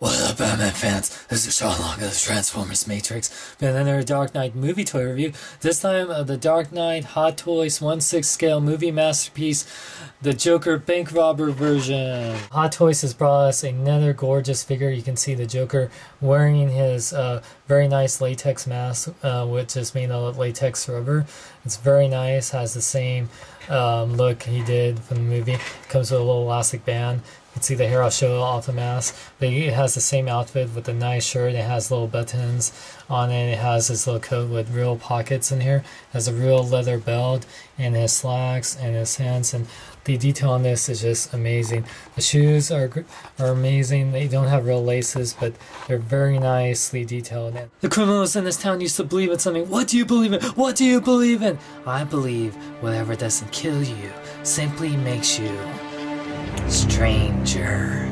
What up, Batman fans? This is Sean Long of the Transformers Matrix. Been another Dark Knight movie toy review. This time of the Dark Knight Hot Toys 1 6 scale movie masterpiece, the Joker Bank Robber version. Hot Toys has brought us another gorgeous figure. You can see the Joker wearing his uh, very nice latex mask, uh, which is made out of latex rubber. It's very nice, has the same um, look he did from the movie. Comes with a little elastic band can see the hair I'll show off the mask. But it has the same outfit with a nice shirt. It has little buttons on it. It has this little coat with real pockets in here. It has a real leather belt and his slacks and his hands and the detail on this is just amazing. The shoes are are amazing. They don't have real laces, but they're very nicely detailed. And the criminals in this town used to believe in something. What do you believe in? What do you believe in? I believe whatever doesn't kill you simply makes you stranger.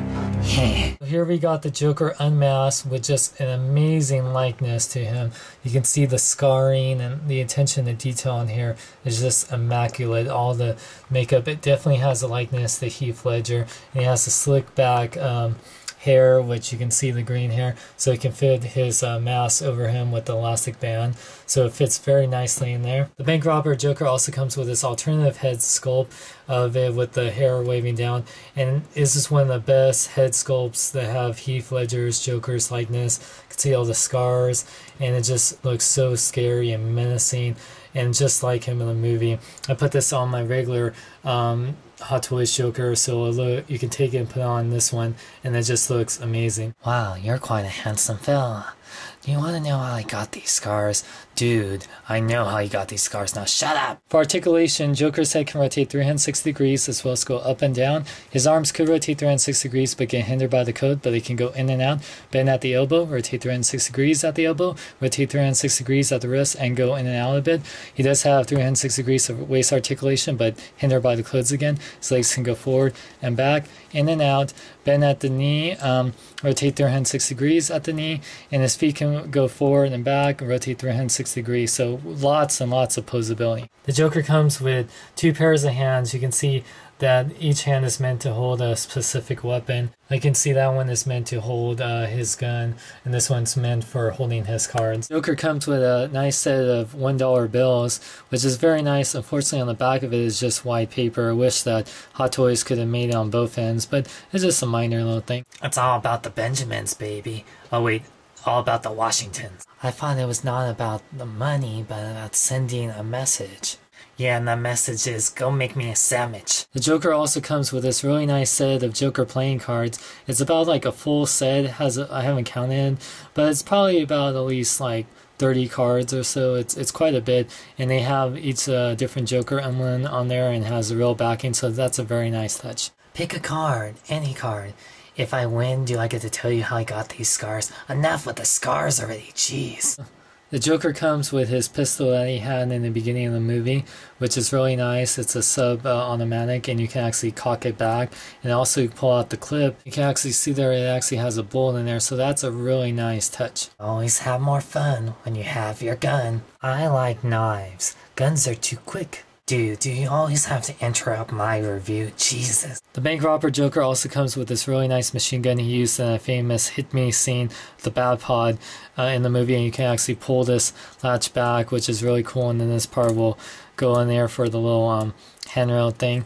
Here we got the Joker unmasked with just an amazing likeness to him. You can see the scarring and the attention to detail on here is just immaculate. All the makeup, it definitely has a likeness to Heath Ledger. And he has a slick back um, hair, which you can see the green hair, so he can fit his uh, mask over him with the elastic band. So it fits very nicely in there. The bank robber Joker also comes with this alternative head sculpt of it with the hair waving down, and this is one of the best head sculpts that have Heath Ledger's Joker's likeness. You can see all the scars, and it just looks so scary and menacing and just like him in the movie. I put this on my regular um, Hot Toys Joker, so look, you can take it and put on this one, and it just looks amazing. Wow, you're quite a handsome fella. Do you want to know how I got these scars? Dude, I know how you got these scars now. Shut up! For articulation, Joker's head can rotate 360 degrees as well as go up and down. His arms could rotate 360 degrees but get hindered by the coat, but they can go in and out. Bend at the elbow, rotate 360 degrees at the elbow, rotate 360 degrees at the wrist, and go in and out a bit. He does have 360 degrees of waist articulation, but hindered by the clothes again. His legs can go forward and back, in and out, bend at the knee, um, rotate 360 degrees at the knee, and his feet can go forward and back, rotate 360 degrees. So lots and lots of posability. The Joker comes with two pairs of hands. You can see that each hand is meant to hold a specific weapon. I can see that one is meant to hold uh, his gun, and this one's meant for holding his cards. Joker comes with a nice set of $1 bills, which is very nice. Unfortunately, on the back of it is just white paper. I wish that Hot Toys could have made it on both ends, but it's just a minor little thing. It's all about the Benjamins, baby. Oh, wait, all about the Washingtons. I thought it was not about the money, but about sending a message. Yeah, and that message is go make me a sandwich. The Joker also comes with this really nice set of Joker playing cards. It's about like a full set. Has I haven't counted, but it's probably about at least like 30 cards or so. It's it's quite a bit, and they have each uh, different Joker emblem on there and has a real backing. So that's a very nice touch. Pick a card, any card. If I win, do I get to tell you how I got these scars? Enough with the scars already, jeez. The Joker comes with his pistol that he had in the beginning of the movie, which is really nice. It's a sub-automatic, uh, and you can actually cock it back. And also, you pull out the clip. You can actually see there it actually has a bullet in there, so that's a really nice touch. Always have more fun when you have your gun. I like knives. Guns are too quick. Dude, do you always have to interrupt my review? Jesus. The bank robber Joker also comes with this really nice machine gun he used in a famous Hit Me scene, the Batpod, uh, in the movie. And you can actually pull this latch back, which is really cool. And then this part will go in there for the little um, handrail thing.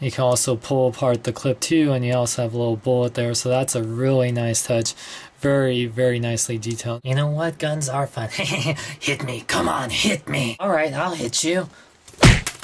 You can also pull apart the clip too, and you also have a little bullet there. So that's a really nice touch. Very, very nicely detailed. You know what? Guns are fun. hit me. Come on, hit me. All right, I'll hit you.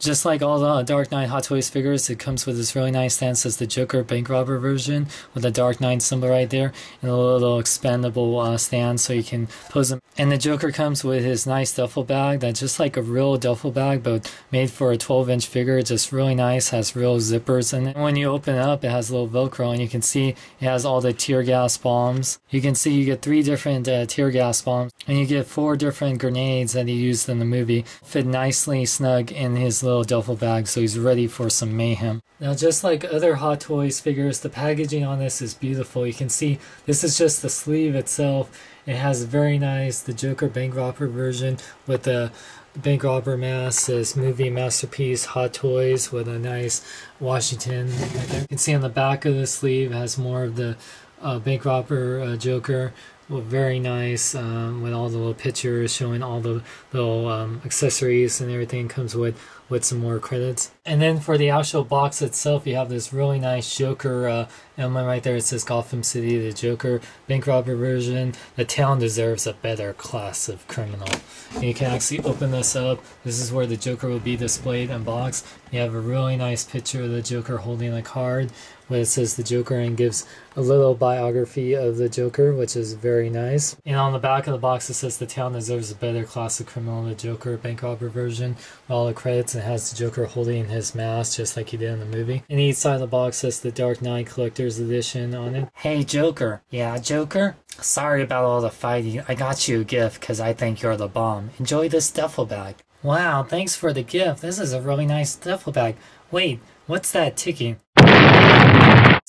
Just like all the Dark Knight Hot Toys figures, it comes with this really nice stance as the Joker bank robber version with the Dark Knight symbol right there and a little expandable uh, stand so you can pose them. And the Joker comes with his nice duffel bag that's just like a real duffel bag but made for a 12 inch figure. Just really nice, has real zippers. And when you open it up, it has a little Velcro and you can see it has all the tear gas bombs. You can see you get three different uh, tear gas bombs and you get four different grenades that he used in the movie. Fit nicely snug in his little duffel bag so he's ready for some mayhem. Now just like other Hot Toys figures, the packaging on this is beautiful. You can see this is just the sleeve itself. It has a very nice, the Joker bank robber version with the bank robber mask, this movie masterpiece Hot Toys with a nice Washington. You can see on the back of the sleeve has more of the uh, bank robber uh, Joker. Well, very nice um, with all the little pictures showing all the little um, accessories and everything comes with with some more credits. And then for the actual box itself, you have this really nice Joker uh, emblem right there. It says Gotham City, the Joker bank robber version. The town deserves a better class of criminal. And you can actually open this up. This is where the Joker will be displayed in box. You have a really nice picture of the Joker holding a card where it says the Joker and gives a little biography of the Joker, which is very nice. And on the back of the box, it says the town deserves a better class of criminal, the Joker bank robber version. With all the credits, and has the Joker holding his mask just like he did in the movie. And each side of the box says the Dark Knight Collector's Edition on it. Hey, Joker. Yeah, Joker? Sorry about all the fighting. I got you a gift because I think you're the bomb. Enjoy this duffel bag. Wow, thanks for the gift. This is a really nice duffel bag. Wait, what's that ticking?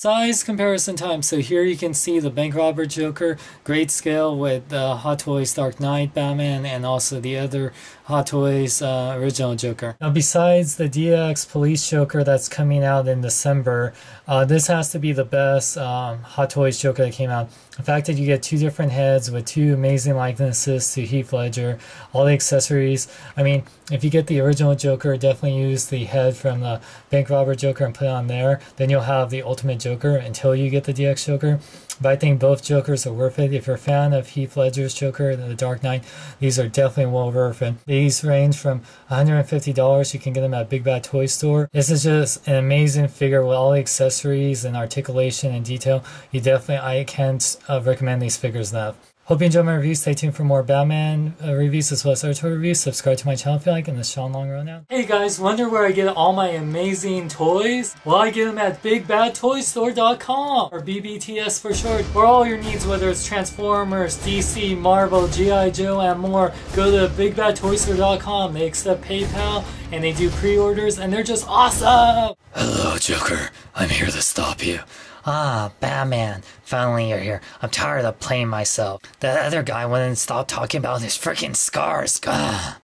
Size comparison time. So here you can see the bank robber Joker, great scale with the Hot Toys Dark Knight Batman and also the other Hot Toys uh, original Joker. Now besides the DX Police Joker that's coming out in December, uh, this has to be the best um, Hot Toys Joker that came out. The fact that you get two different heads with two amazing likenesses to Heath Ledger, all the accessories. I mean, if you get the original Joker, definitely use the head from the bank robber Joker and put it on there. Then you'll have the ultimate Joker until you get the DX Joker. But I think both Jokers are worth it. If you're a fan of Heath Ledger's Joker, and The Dark Knight, these are definitely well worth it. These range from $150. You can get them at Big Bad Toy Store. This is just an amazing figure with all the accessories and articulation and detail. You definitely, I can't uh, recommend these figures enough. Hope you enjoyed my review. Stay tuned for more Batman uh, reviews as well as other toy reviews. Subscribe to my channel if you like, and this Sean Long Road now. Hey guys, wonder where I get all my amazing toys? Well, I get them at BigBadToyStore.com, or BBTS for short. For all your needs, whether it's Transformers, DC, Marvel, G.I. Joe, and more, go to BigBadToyStore.com. They accept PayPal, and they do pre-orders, and they're just awesome! Hello, Joker. I'm here to stop you. Ah, Batman. Finally you're here. I'm tired of playing myself. That other guy wouldn't stop talking about his freaking scars. Gah.